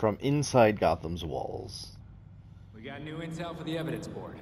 from inside Gotham's walls. We got new intel for the evidence board.